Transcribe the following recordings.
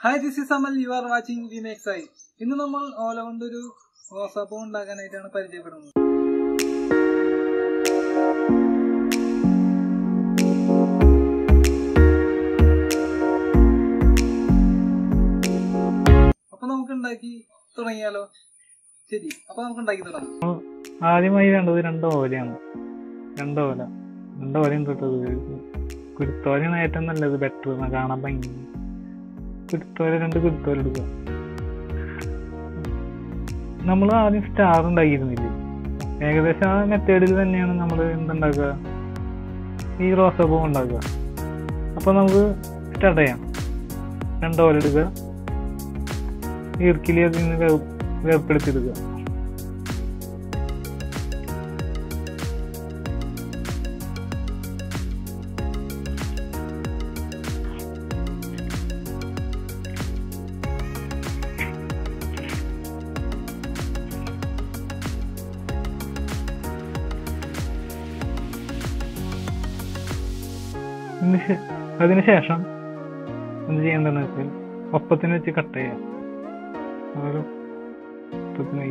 Hi this is Amal you are watching വിമേക്സ് ആയി ഇന്ന് നമ്മൾ ഓല കൊണ്ടൊരു റോസാപ്പൂ ഉണ്ടാക്കാനായിട്ടാണ് പരിചയപ്പെടുന്നത്. അപ്പൊ നമുക്ക് ഉണ്ടാക്കി തുടങ്ങിയാലോ? ശരി അപ്പൊ നമുക്ക് ഉണ്ടാക്കി തുടങ്ങാം ആദ്യമായി വേണ്ടത് രണ്ടോ ഓലയാണ്. രണ്ടോ ഓല. രണ്ടോ ഓലയും തൊട്ടത് കുരുത്തോലയാണ് ഏറ്റവും നല്ലത് ബെറ്റർ കാണാൻ ഭംഗി കുരുത്തോല രണ്ട് കുരുത്തോല എടുക്കുക നമ്മൾ ആദ്യം സ്റ്റാർ ഉണ്ടാക്കിയിരുന്നില്ലേ? ഏകദേശം ആ മെത്തേഡിൽ തന്നെയാണ് നമ്മൾ എന്തുണ്ടാക്കുക? ഈ റോസാപ്പൂ ഉണ്ടാക്കുക. അപ്പൊ നമുക്ക് സ്റ്റാർട്ട് ചെയ്യാം. രണ്ട് ഓല എടുക്കുക ഈർക്കിലി അതിൽ നിന്ന് വേർ വേർപ്പെടുത്തിയെടുക്കുക. അതിനുശേഷം എന്ത് ചെയ്യേണ്ടതെന്ന് വെച്ചാൽ ഒപ്പത്തിന് വെച്ച് കട്ട് ചെയ്യാം ഒപ്പത്തിന്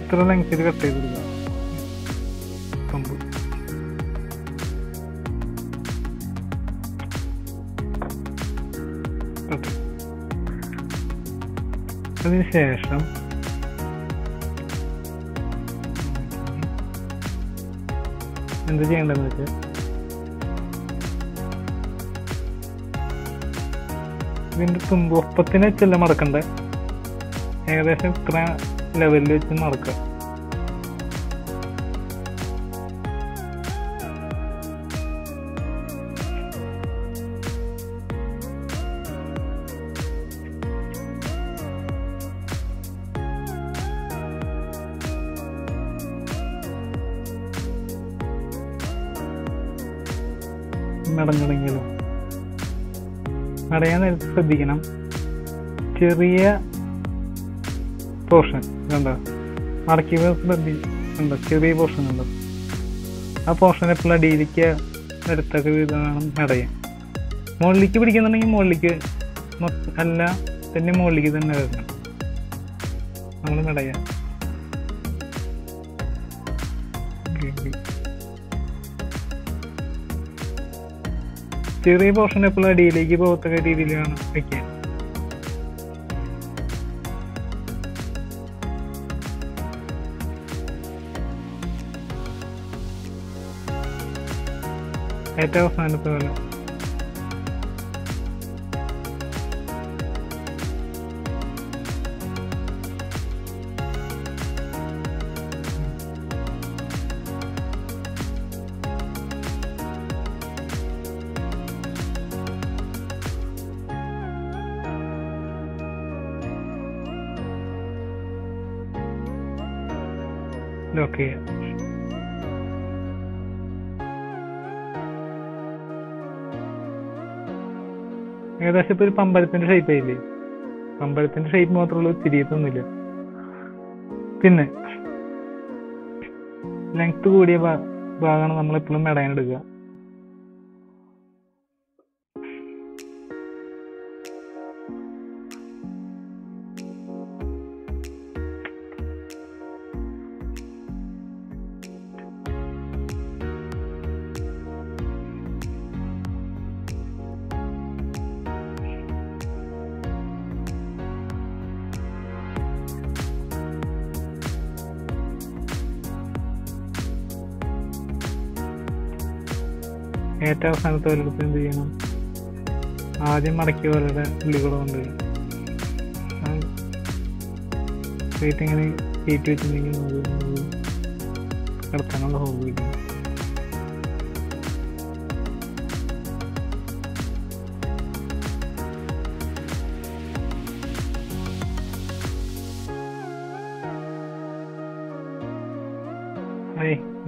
ഇത്ര ലെങ്ത്തിൽ കട്ട് ചെയ്ത് കൊടുക്കുക. കമ്പ് അതിനുശേഷം എന്ത് ചെയ്യേണ്ടതെന്ന് വെച്ചാൽ ഇതിന്റെ തുമ്പൊപ്പത്തിന് വെച്ചല്ല മറക്കണ്ടേ? ഏകദേശം ഇത്ര ലെവലിൽ വെച്ച് മടക്കുക മടങ്ങിടങ്ങിയല്ലോ നടയാൻ ശ്രദ്ധിക്കണം. ചെറിയ പോർഷൻ കണ്ടോ? മടക്കി ശ്രദ്ധിക്കണ്ടോ ചെറിയ പോർഷൻ ഉണ്ടോ ആ പോർഷൻ എപ്പോഴും അടിയിലേക്ക് എടുത്തൊക്കെ വിധമാണ് നടയാൻ മുകളിലേക്ക് പിടിക്കുന്നുണ്ടെങ്കിൽ മുകളിലേക്ക് അല്ല തന്നെ മുകളിലേക്ക് തന്നെ വരണം. നമ്മൾ മടയാൻ ചെറിയ പോർഷൻ എപ്പോഴും അടിയിലേക്ക് പോകത്തക്ക രീതിയിൽ വേണം വെക്കാൻ ഏറ്റവും അവസാനത്തെ പോലെ. ലോക്ക് ചെയ്യാം ഏകദേശം ഇപ്പൊ ഒരു പമ്പരത്തിന്റെ ഷേപ്പ് ആയില്ലേ? പമ്പരത്തിന്റെ ഷേപ്പ് മാത്രമുള്ളൂ തിരിയത്തൊന്നുമില്ല. പിന്നെ ലെങ്ത് കൂടിയ ഭാഗമാണ് നമ്മൾ എപ്പോഴും മെടയാനെടുക്കുക ഏറ്റവും അവസാനത്തെ ഒരിടത്ത് എന്ത് ചെയ്യണം? ആദ്യം മടക്കിയ പോലെയുടെ ഉള്ളിക്കൂടെ കൊണ്ട് പ്ലേറ്റ് ഇങ്ങനെ കയറ്റി വെച്ചിട്ടുണ്ടെങ്കിൽ നമുക്ക് കിടത്താനുള്ള ഹോബി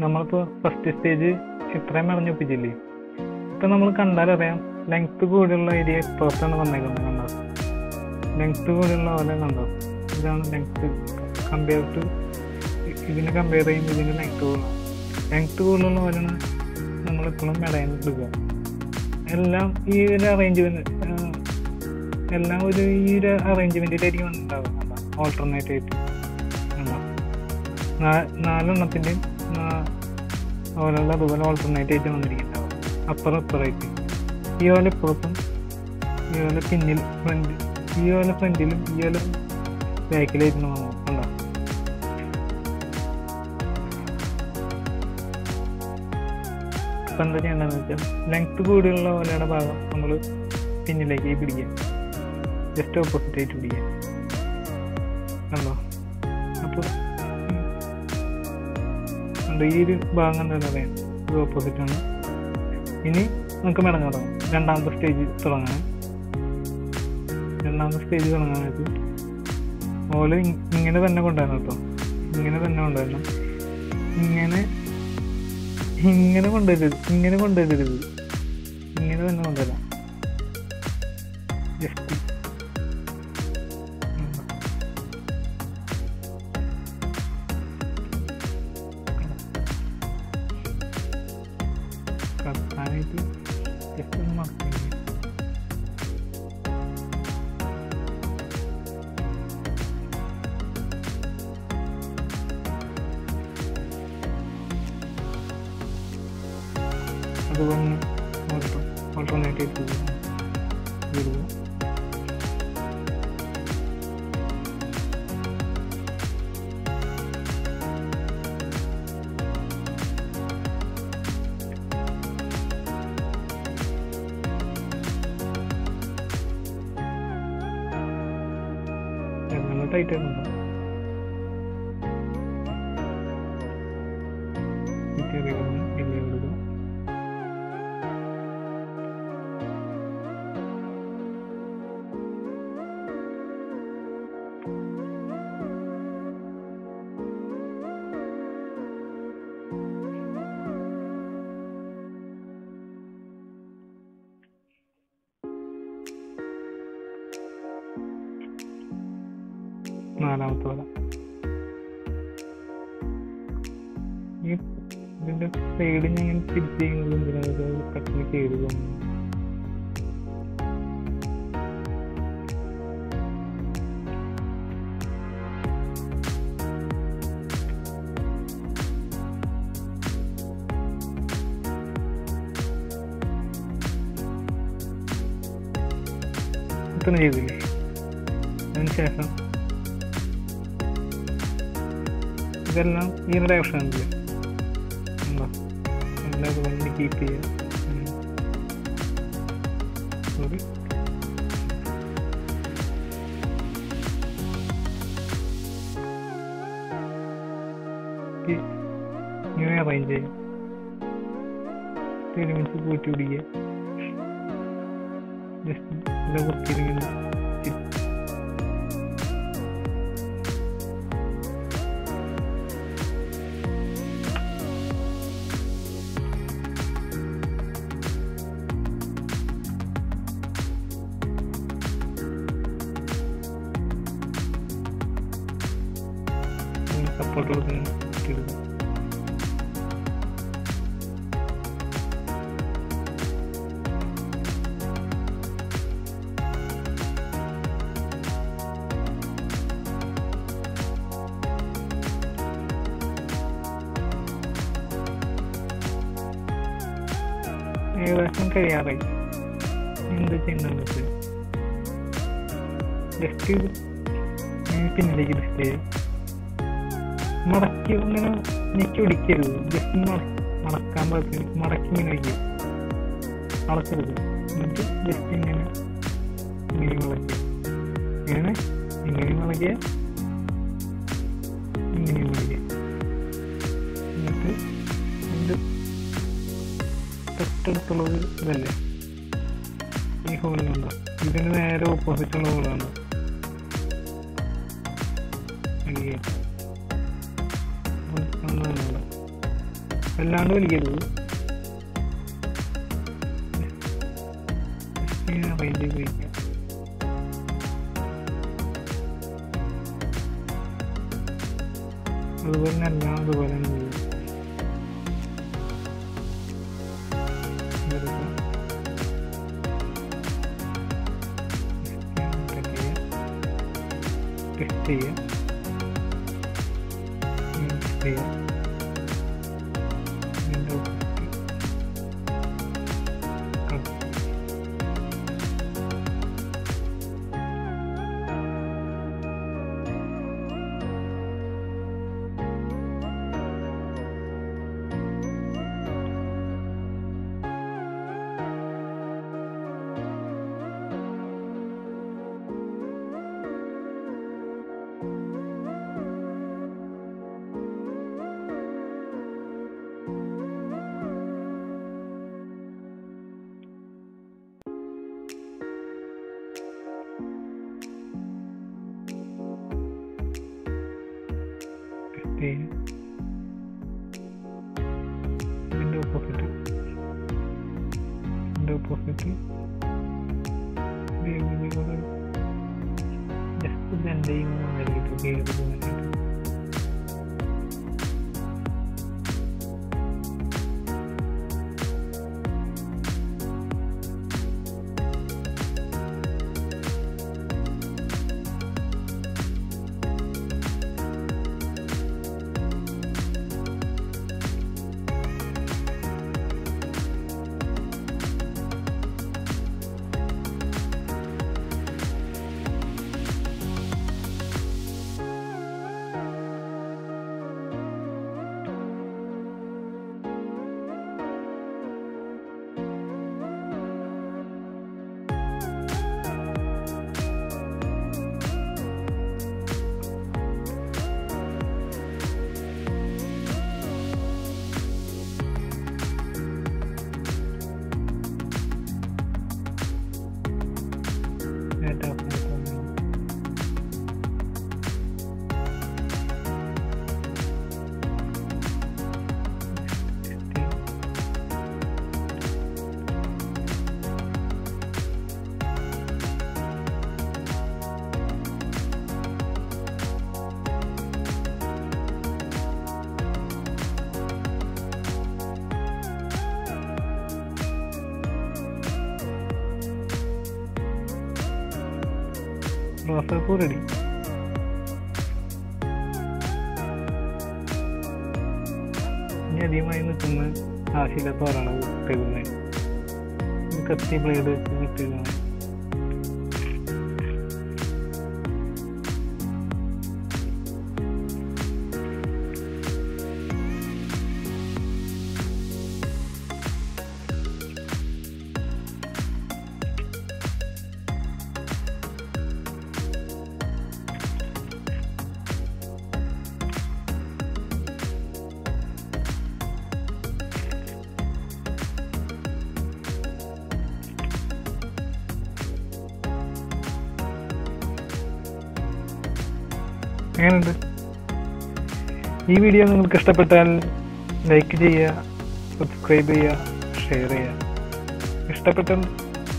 നമ്മളിപ്പോ ഫസ്റ്റ് സ്റ്റേജ് ഇത്രയും മെടഞ്ഞൊപ്പിച്ചില്ലേ ഇപ്പൊ നമ്മൾ കണ്ടാലറിയാം ലെങ്ത് കൂടിയുള്ള ഏരിയ ഇപ്പുറത്താണ് വന്നേക്കുന്നത് കണ്ടോ? ലെങ്ത് കൂടിയുള്ള പോലെ കണ്ടോ? ഇതാണ് ലെങ്ത് കമ്പയർ ടു ഇതിനെ കമ്പയർ ചെയ്യുമ്പോൾ ഇതിന്റെ ലെങ്ത് കൂടുതലാണ് ലെങ്ത് കൂടുതലുള്ള പോലെയാണ് നമ്മളെപ്പോഴും മെടയാൻ എടുക്കുക എല്ലാം ഈ ഒരു അറേഞ്ച്മെന്റ് എല്ലാം ഒരു ഈ ഒരു അറേഞ്ച്മെന്റിലായിരിക്കും ഉണ്ടാവുക ഓൾട്ടർനേറ്റ് ആയിട്ട്. നാലെണ്ണത്തിന്റെയും ഓരോ അതുപോലെ ഓൾട്ടർനേറ്റ് ആയിട്ട് വന്നിരിക്കുന്നുണ്ടാവും അപ്പുറം ഇപ്പുറമായിട്ട് പുറത്തും ഇപ്പുറത്തും പിന്നിൽ ഫ്രണ്ട് ഓല ഫ്രണ്ടിലും ഓല ബാക്കിലായിരുന്നു ഉണ്ടാവും അപ്പം എന്താ ചെയ്യേണ്ടതെന്ന് വെച്ചാൽ ലെങ്ത് കൂടിയുള്ള ഓലയുടെ ഭാഗം നമ്മൾ പിന്നിലേക്ക് പിടിക്കുക. ജസ്റ്റ് ഓപ്പോസിറ്റ് ആയിട്ട് പിടിക്കുക. കണ്ടോ? അപ്പോൾ ഈ ഒരു ഭാഗം എന്താ പറയുക ഓപ്പോസിറ്റ് ആണ്. ഇനി നമുക്ക് മടങ്ങാൻ തുടങ്ങാം. രണ്ടാമത്തെ സ്റ്റേജ് തുടങ്ങാൻ. രണ്ടാമത്തെ സ്റ്റേജ് തുടങ്ങാനായിട്ട് ഓല ഇങ്ങനെ തന്നെ കൊണ്ടുവരണം കേട്ടോ ഇങ്ങനെ തന്നെ കൊണ്ടുവരണം. ഇങ്ങനെ ഇങ്ങനെ കൊണ്ടുവരരുത്. ഇങ്ങനെ കൊണ്ടുവരരുത്. ഇങ്ങനെ തന്നെ കൊണ്ടുവരാം. ജസ്റ്റ് അതുപോലെ ഓൾട്ടർനേറ്റ് ആയിട്ട് വരിക നല്ല ടൈറ്റ് ആയിട്ടുണ്ടോ ചെറിയ നാലാമത്തെ വല ഈ ഇതിന്റെ സൈഡ് ഞാൻ തിരിച്ച് ചെയ്യുന്നത് എന്തിനാണ് ഇത് പെട്ടെന്ന് കേട് തോന്നുന്നു ചെയ്തില്ലേ? അതിന് ഇതെല്ലാം ഈ ഒരു ഡയറക്ഷനില്ലേ ഉണ്ടോ എല്ലാം ഇതുപോലെ കീപ്പ് സോറി അറേഞ്ച് ചെയ്യാം. കൂട്ടി പിടിക്കുക ജസ്റ്റ് ഇവിടെ വൃത്തിയിലിങ്ങനെ സപ്പോർട്ട് കൊടുക്കുന്ന ഇടുക ഏകദേശം കഴിയാറായി. എന്ത് ചെയ്യുന്നുണ്ട് ജസ്റ്റ് പിന്നിലേക്ക് ഡിസ്പ്ലേ മടക്കി ഇങ്ങനെ ഞെക്കി പിടിക്കരുത്. ജസ്റ്റ് മടക്കാൻ പാകത്തിന് മടക്കി ഇങ്ങനെ വയ്ക്കുക അളക്കരുത് എന്നിട്ട് ജസ്റ്റ് ഇങ്ങനെ ഇങ്ങനെ മുളയ്ക്കുക ഇങ്ങനെ ഇങ്ങനെ മുളയ്ക്കുക ഇങ്ങനെ മുളയ്ക്കുക എന്നിട്ട് ഇതിന്റെ തൊട്ടടുത്തുള്ളത് ഇതല്ലേ? ഈ ഹോളിലുണ്ടോ ഇതിന് നേരെ ഓപ്പോസിറ്റ് ഉള്ള ഹോളാണ്? അല്ലാണ്ട് വലിക്കരുത്. അതുപോലെ തന്നെ എല്ലാം പോലെ തന്നെ റോസാപ്പൂ റെഡി ഇനി അധികമായി നിൽക്കുന്ന ആശയില്ലാത്തവരാണ് തെങ്ങുന്നത് കത്തി ബ്ലേഡ് വെച്ച് എങ്ങനെയുണ്ട്? ഈ വീഡിയോ നിങ്ങൾക്ക് ഇഷ്ടപ്പെട്ടാൽ ലൈക്ക് ചെയ്യുക സബ്സ്ക്രൈബ് ചെയ്യുക ഷെയർ ചെയ്യുക. ഇഷ്ടപ്പെട്ടാൽ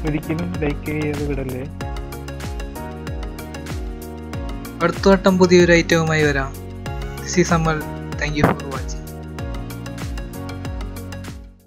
ഒരിക്കലും ലൈക്ക് ചെയ്യാതെ വിടല്ലേ? അടുത്ത വട്ടം പുതിയൊരു ഐറ്റവുമായി വരാം. This is thank you for